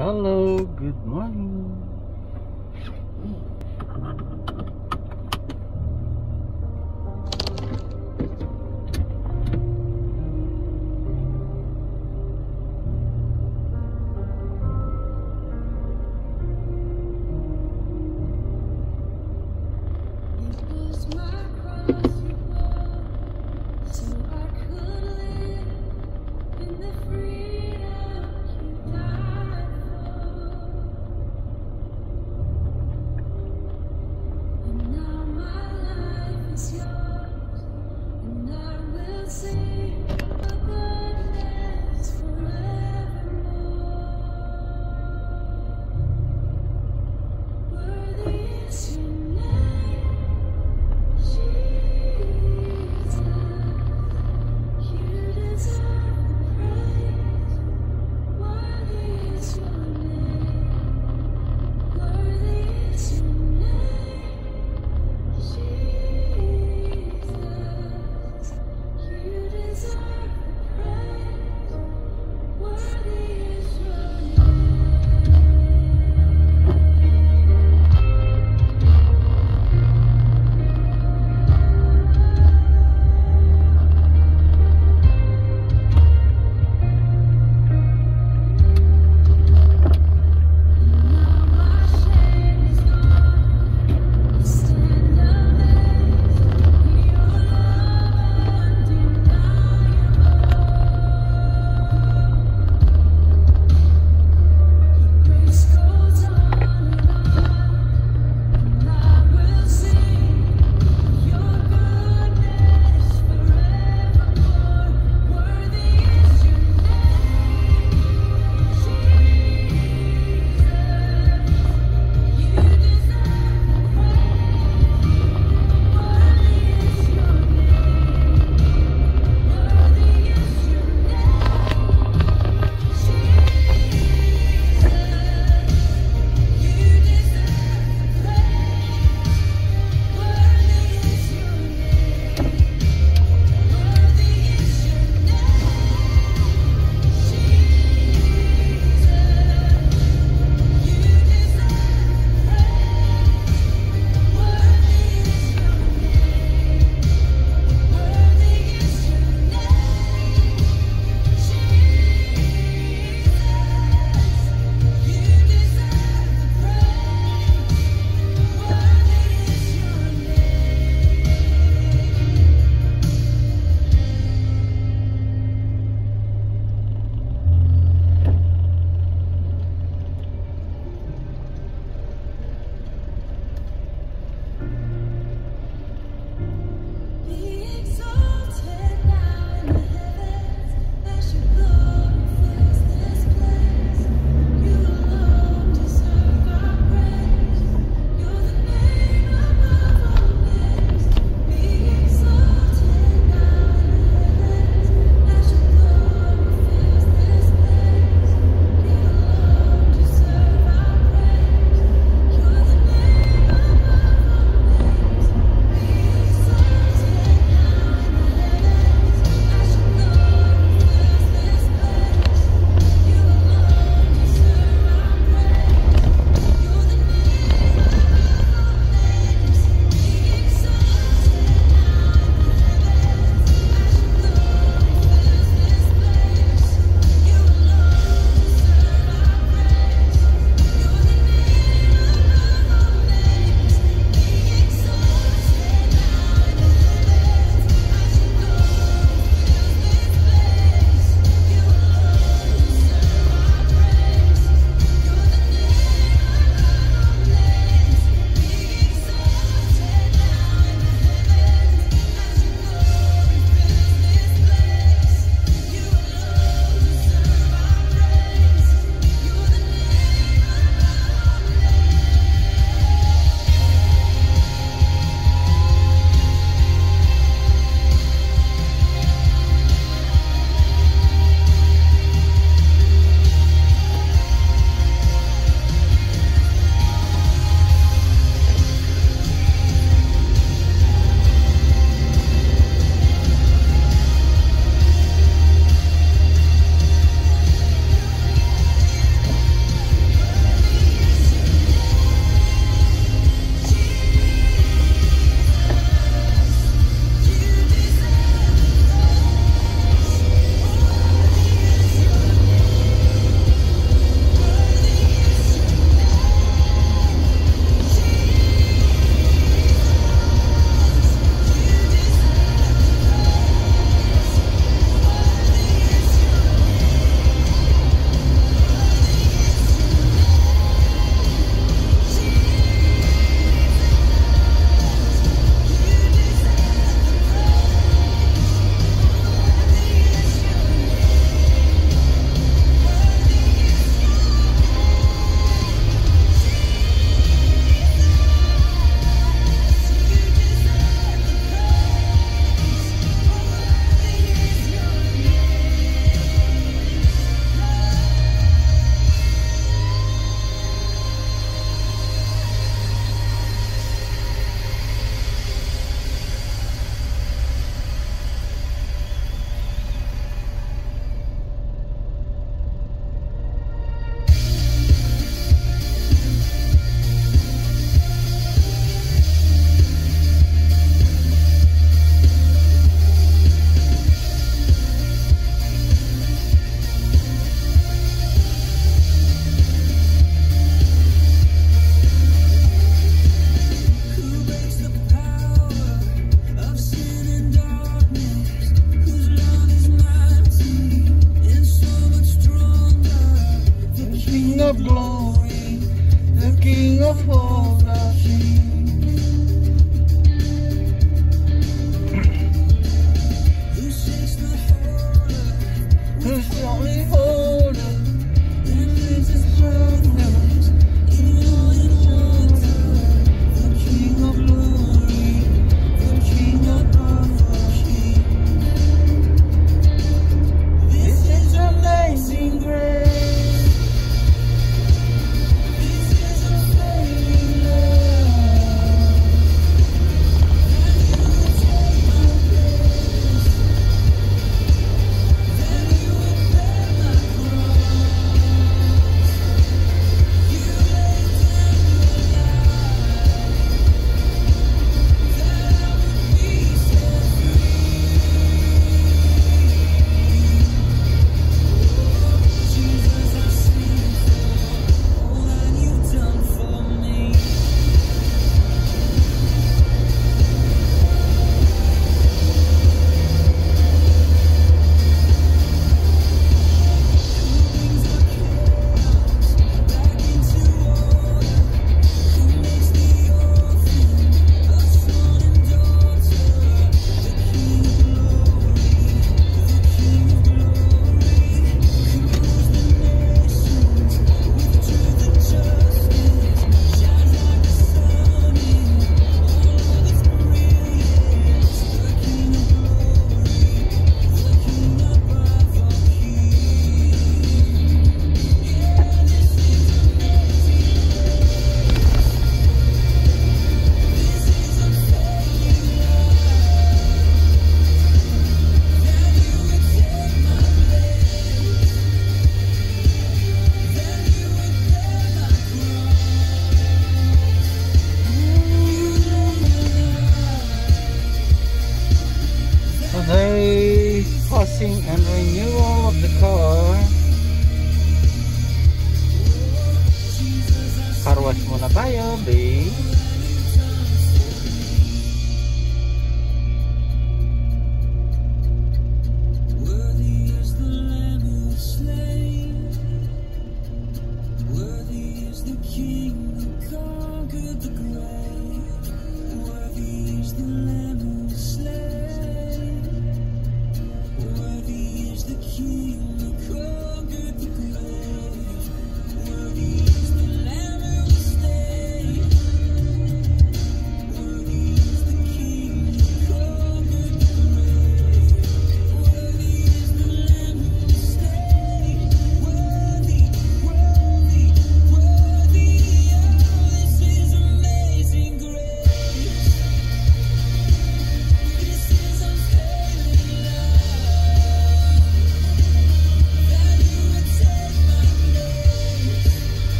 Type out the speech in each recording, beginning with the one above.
Hello, good morning.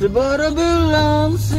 The battle belongs